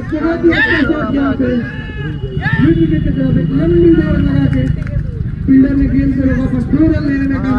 बहुत ही अच्छा शॉट यहाँ पे मिड विकेट की तरफ़ एक लंबी दौड़ लगा के फील्डर ने गेंद को रोका पर दो रन लेने में कामयाब